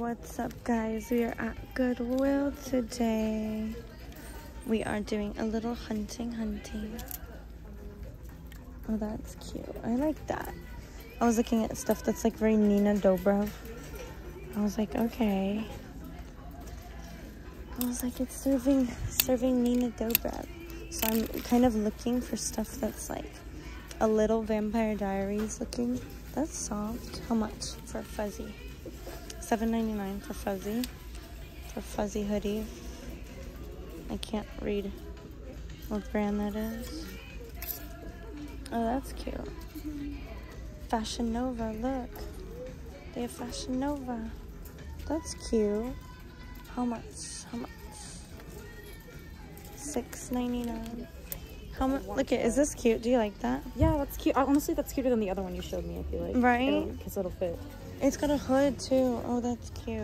What's up, guys? We are at Goodwill today. We are doing a little hunting, hunting. Oh, that's cute. I like that. I was looking at stuff that's like very Nina Dobrev. I was like, okay. I was like, it's serving, serving Nina Dobrev. So I'm kind of looking for stuff that's like a little Vampire Diaries looking. That's soft. How much for fuzzy? $7.99 for fuzzy. For fuzzy hoodie. I can't read what brand that is. Oh, that's cute. Fashion Nova, look. They have Fashion Nova. That's cute. How much? How much? Six ninety nine. How much? Look at. Is this cute? Do you like that? Yeah, that's cute. Honestly, that's cuter than the other one you showed me. I feel like Right? because it'll fit. It's got a hood too. Oh, that's cute.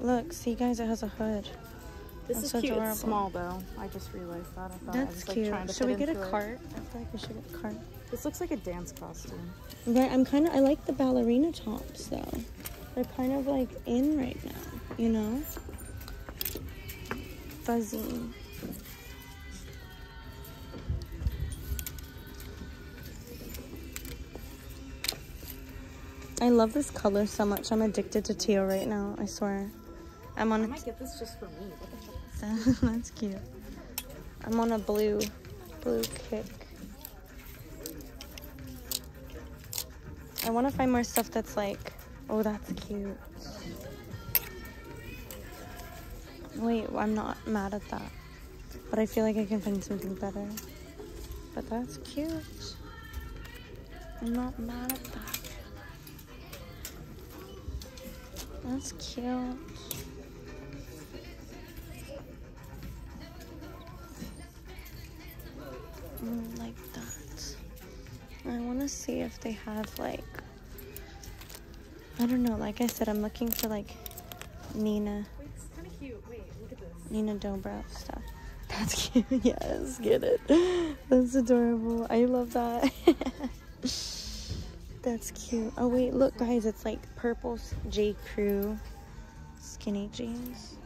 Look, see, guys, it has a hood. This That's is cute. adorable. It's small though. I just realized that. I thought I That's was, like, cute. Should we get a it. cart? I feel like we should get a cart. This looks like a dance costume. Right, I'm kind of. I like the ballerina tops though. They're kind of like in right now, you know. Fuzzy. I love this color so much. I'm addicted to teal right now. I swear. I'm on. I might get this just for me. What the fuck? A That's cute. I'm on a blue, blue kick. I want to find more stuff that's like, oh, that's cute. Wait, I'm not mad at that. But I feel like I can find something better. But that's cute. I'm not mad at that. That's cute. Like that. I want to see if they have like I don't know. Like I said, I'm looking for like Nina. Nina Dobrev stuff. That's cute. yes, get it. That's adorable. I love that. That's cute. Oh wait, look, guys. It's like purple J Crew skinny jeans.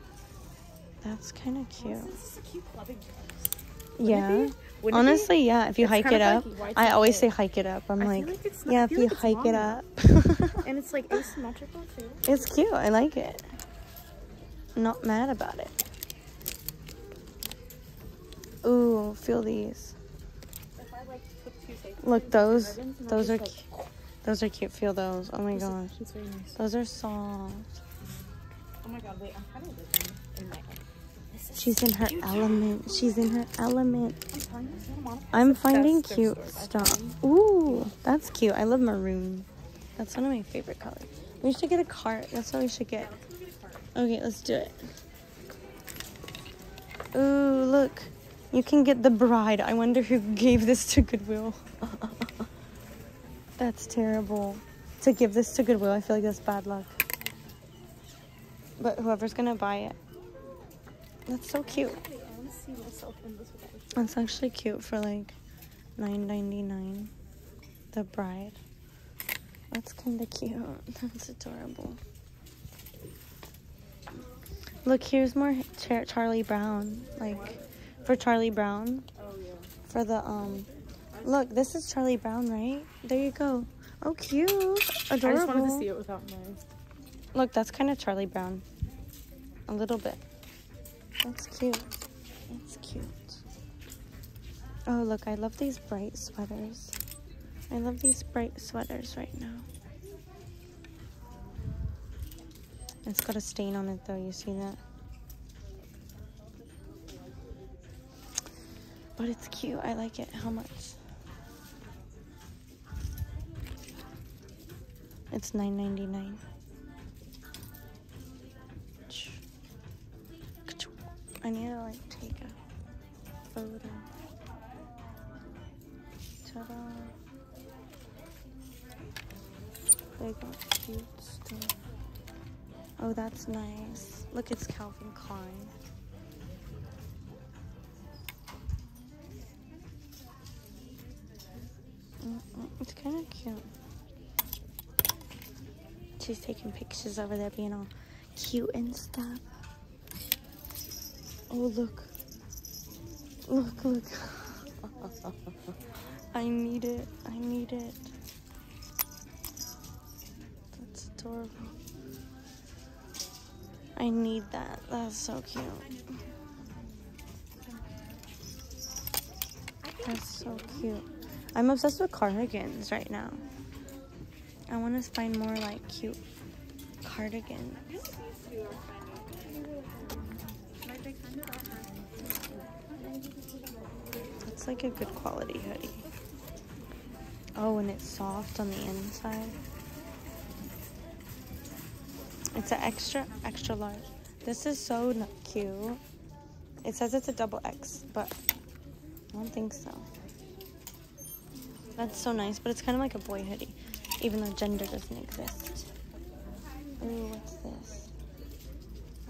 That's kind of cute. This is a cute clubbing dress. Yeah. It? Honestly, yeah. If you It's hike it up, I always say hike it up. I'm like, like not- yeah, if you like it's hike it up. And it's like asymmetrical too. it's cute. I like it. Not mad about it. Ooh, feel these. If I like took two Look, those, those are, just, cu- those are cute. Feel those. Oh my gosh, nice. those are soft. Oh my god, wait, I'm kind of living in my She's in her element. She's in her element. I'm telling you, it's not a monocle. I'm It's the finding cute thrift stores I've stuff. Ooh, that's cute. I love maroon. That's one of my favorite colors. We should get a cart. That's what we should get. Okay, let's do it. Ooh, look. You can get the bride. I wonder who gave this to Goodwill. that's terrible. To give this to Goodwill, I feel like that's bad luck. But whoever's gonna buy it. That's so cute. I want to see myself in this without. That's actually cute for like nine ninety nine. The bride. That's kind of cute. That's adorable. Look, here's more Char- Charlie Brown. Like for Charlie Brown. Oh yeah. For the um. Look, this is Charlie Brown, right? There you go. Oh, cute. Adorable. I just wanted to see it without my. Look, that's kind of Charlie Brown. A little bit. That's cute. That's cute. Oh, look, I love these bright sweaters. I love these bright sweaters right now. It's got a stain on it though, you see that? But it's cute. I like it. How much? It's nine ninety nine. I need to like take a photo. Ta-da. They got cute stuff. Oh, that's nice. Look, it's Calvin Klein. Mm-mm, It's kind of cute. She's taking pictures over there being all cute and stuff. Oh, look. Look, look. I need it. I need it. That's adorable. I need that. That's so cute. That's so cute. I'm obsessed with cardigans right now. I want to find more like cute cardigans. That's like a good quality hoodie. Oh, and it's soft on the inside. It's an extra, extra large. This is so cute. It says it's a double X, but I don't think so. That's so nice, but it's kind of like a boy hoodie, even though gender doesn't exist. Ooh, what's this?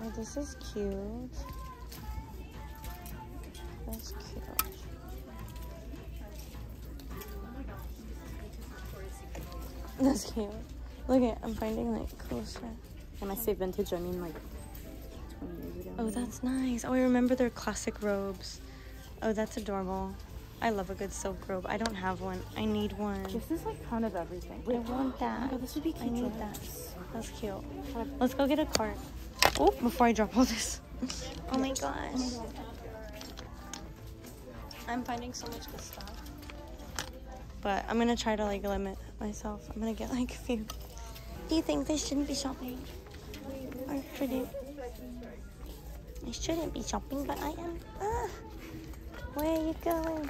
Oh, this is cute. That's cute. That's cute. Look at, I'm finding like stuff. When I say vintage, I mean like 20 years ago. Oh, that's nice. Oh, I remember their classic robes. Oh, that's adorable. I love a good silk robe. I don't have one. I need one. This is like kind of everything. I want that. Oh, this would be I cute. need that. That's cute. Let's go get a cart. Oh, before I drop all this. Oh my gosh. I'm finding so much good stuff. But I'm gonna try to like limit myself. I'm gonna get like a few. Do you think they shouldn't be shopping? Or should it? I shouldn't be shopping, but I am. Ah, where are you going?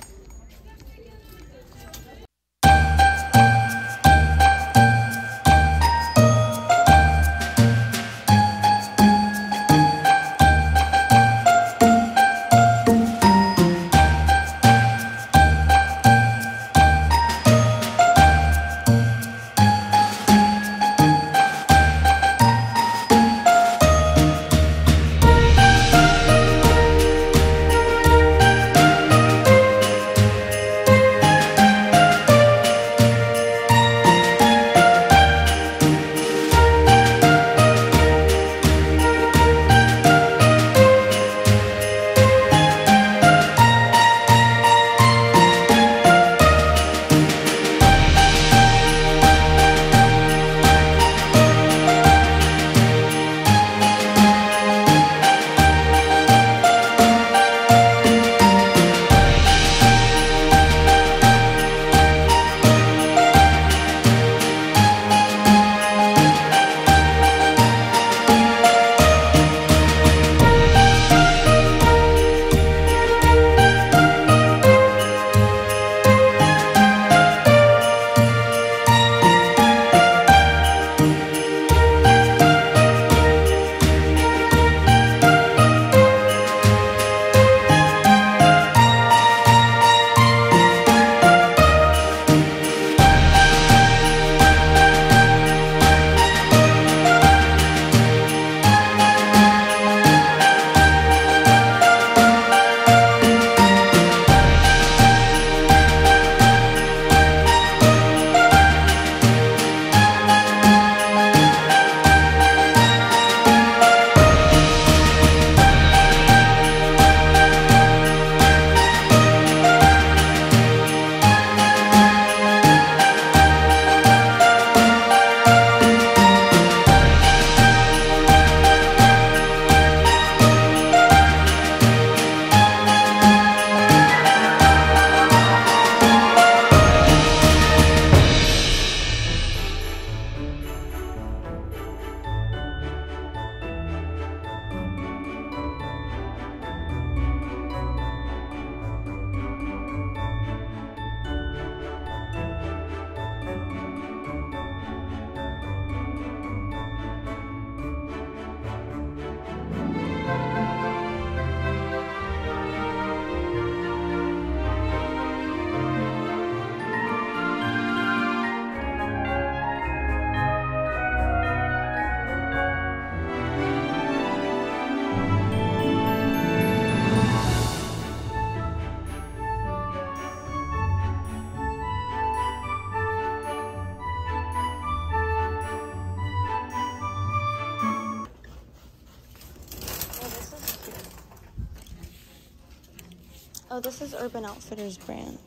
Oh, this is Urban Outfitters brand.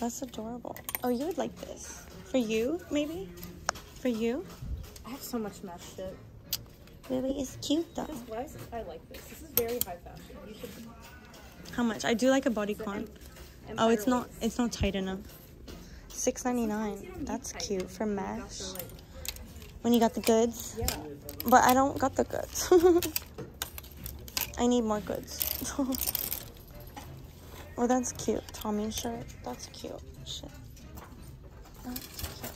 That's adorable. Oh, you would like this. For you, maybe? For you? I have so much mesh shit. Really, it's cute though. This, why is I like this. This is very high fashion. You should. How much? I do like a bodycon. Oh, it's not. It's not tight enough. Six ninety nine. That's cute for mesh. When you got the goods, Yeah. but I don't got the goods. I need more goods. oh, that's cute. Tommy shirt. That's cute. Shit. That's cute.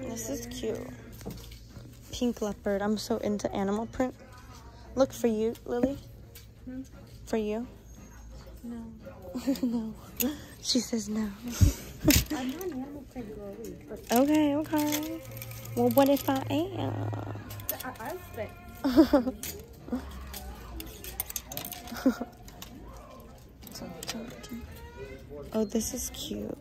This is cute. Pink leopard. I'm so into animal print. Look for you, Lily. Hmm? For you. No. no. She says no. I'm not an animal print Okay, okay. Well, what if I am? I, I think. oh, this is cute.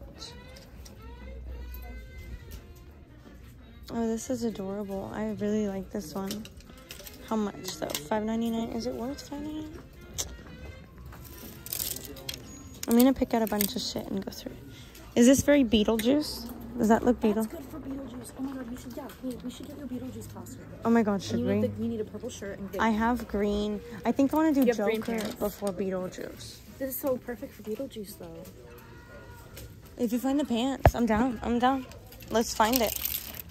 Oh, this is adorable. I really like this one. How much though? Five ninety nine. Is it worth five ninety nine? I'm gonna pick out a bunch of shit and go through it. Is this very Beetlejuice? Does that look That's good for Beetlejuice. Oh my god, we should yeah, we, we should get your Beetlejuice costume. Oh my god, should you we? need the, you need a purple shirt and I have green. I think I want to do Joker before Beetlejuice. This is so perfect for Beetlejuice though. If you find the pants, I'm down. I'm down. Let's find it.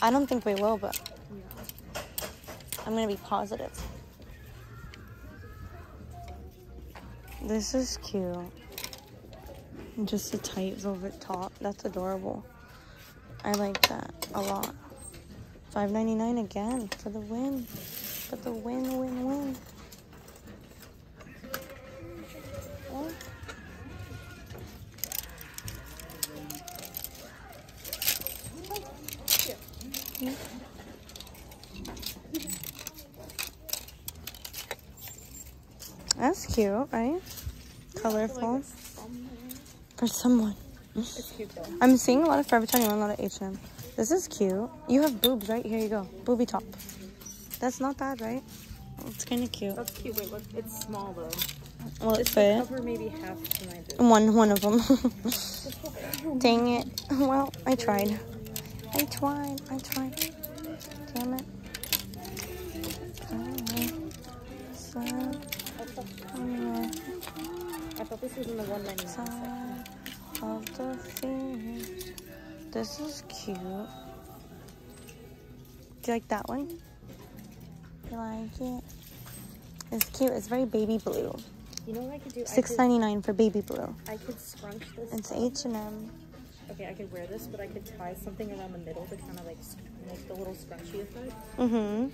I don't think we will, but Yeah. I'm gonna be positive. This is cute. Just a tight velvet top. That's adorable. I like that a lot. $5.99 again for the win. For the win, win, win. That's cute, right? Colorful for someone. It's cute though. I'm seeing a lot of Forever 21, a lot of H&M. This is cute. You have boobs, right? Here you go. Booby top. That's not bad, right? It's kind of cute. That's cute. Wait, look, it's small though. Will it fit? cover maybe half of my. One, one of them. Dang it. Well, I tried. I tried. I tried. Damn it. So. I thought this was in the 199 section. Of the field. This is cute. Do you like that one? Do you like it? It's cute. It's very baby blue. You know what I could do? Six ninety nine for baby blue. I could scrunch this. It's. H and M. Okay, I could wear this, but I could tie something around the middle to kind of like make the little scrunchy effect. Mhm.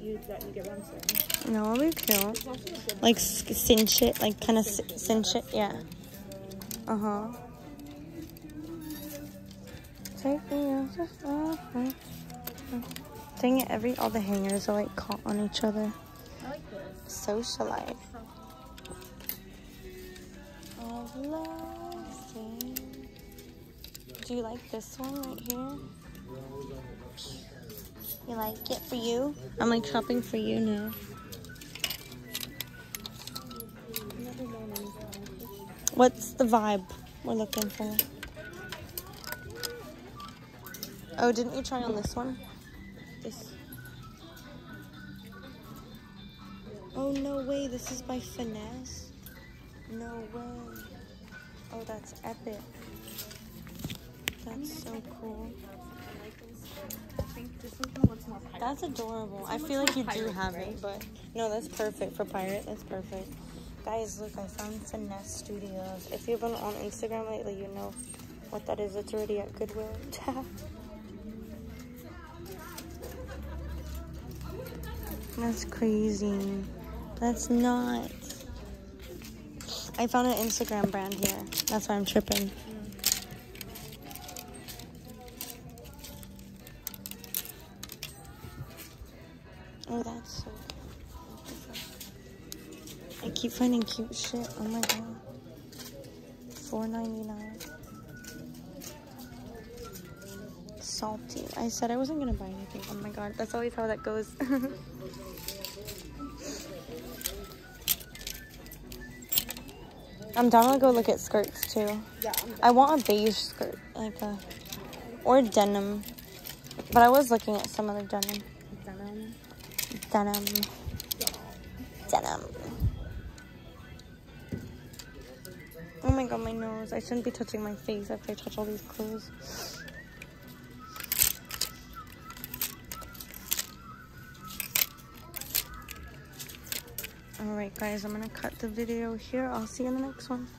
You got you get what I'm saying? No, it'll be cute. It's also a good Like cinch it, like kind of cinch it. Yeah. Uh huh. Take me out the fire. Dang it! Every all the hangers are like caught on each other. I like this. Socialite. Do you like this one right here? You like it for you? I'm like shopping for you now. What's the vibe we're looking for? Oh, didn't you try on this one? This. Oh, no way. This is by Finesse. No way. Oh, that's epic. That's so cool. That's adorable. I feel like you do have it, but no, that's perfect for pirate. That's perfect. Guys, look, I found Finesse Studios. If you've been on Instagram lately, you know what that is. It's already at Goodwill. that's crazy. That's not. I found an Instagram brand here. That's why I'm tripping. Oh, that's so keep finding cute shit. Oh my god. Four ninety nine. salty. I said I wasn't gonna buy anything. Oh my god, that's always how that goes. I'm down to go look at skirts too. Yeah. I want a beige skirt, like a, or denim. But I was looking at some other denim. Denim. Denim. Denim. Oh my god, my nose. I shouldn't be touching my face after I touch all these clothes. Alright guys, I'm gonna cut the video here. I'll see you in the next one.